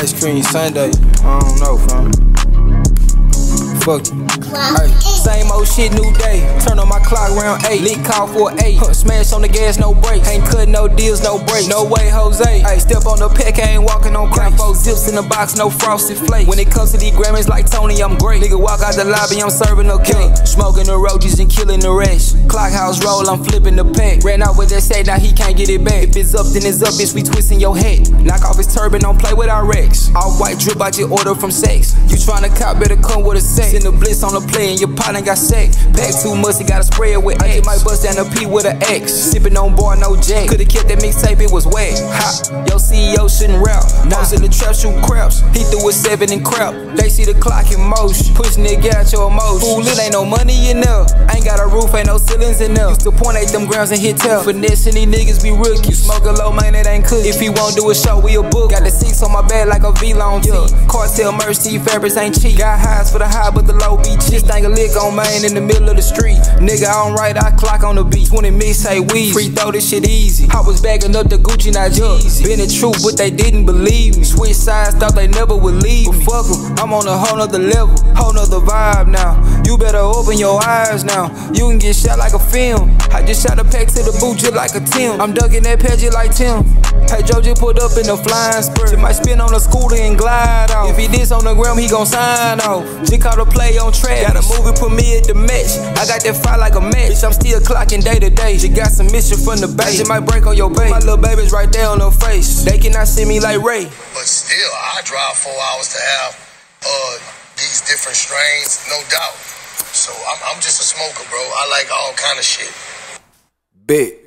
ice cream Sunday. I don't know, fam. Fuck. Ay, same old shit, new day. Turn on my clock around 8. Leak call for 8. Huh, smash on the gas, no brakes. Ain't cut no deals, no breaks. No way, Jose. Ay, step on the peck, I ain't walking on crack. Four zips in the box, no frosted flakes. When it comes to these Grammys, like Tony, I'm great. Nigga walk out the lobby, I'm serving no cake. Smoking the roaches and killing the rest. Clock house roll, I'm flipping the pack. Ran out with that set, now he can't get it back. If it's up, then it's up, bitch, we twisting your head. Knock off his turban, don't play with our Rex. All white drip out your order from sex. You tryna cop, better come with a sex. Send the blitz on the play and your partner got sick. Pack too much, he gotta spray it with X. bust down the P with an X. Sipping on bar, no jack. Could've kept that mixtape, it was wet. Ha, yo CEO shouldn't rap. Nose in the trap, shoot craps. He threw a seven and crap. They see the clock in motion. Push nigga out your emotion. Fool, it ain't no money in there. Ain't got a roof, ain't no ceilings in there. Used to point at them grounds and hit tell. Finessing these niggas be rookies. Smoke a low, man, it ain't cook. If he won't do a show, we a book. Got the six on my bed like a V-long tee. Cartel mercy, fabrics ain't cheap. Got highs for the high, but the low be cheap. This thing a lick on main in the middle of the street. Nigga, I don't write, I clock on the beat. 20 mix, say we Free throw this shit easy. I was bagging up the Gucci, not Jeezy. Been the truth, but they didn't believe me. Switch sides, thought they never would leave but fuck em, I'm on a whole nother level, whole nother vibe now. You better open your eyes now. You can get shot like a film. I just shot a pack to the boot just like a Tim. I'm ducking that just like Tim. Hey, Joe just put up in the flying spur. Just might spin on a scooter and glide off. If he diss on the ground, he gon' sign off. Just caught a play on track. Got a movie, put me at the match. I got that fire like a match. Bitch, I'm still clocking day to day. She got some mission from the base. It might break on your base. My little baby's right there on her face. They cannot see me like Ray. But still, I drive four hours to have uh, these different strains, no doubt. So I'm, I'm just a smoker, bro. I like all kind of shit. Big.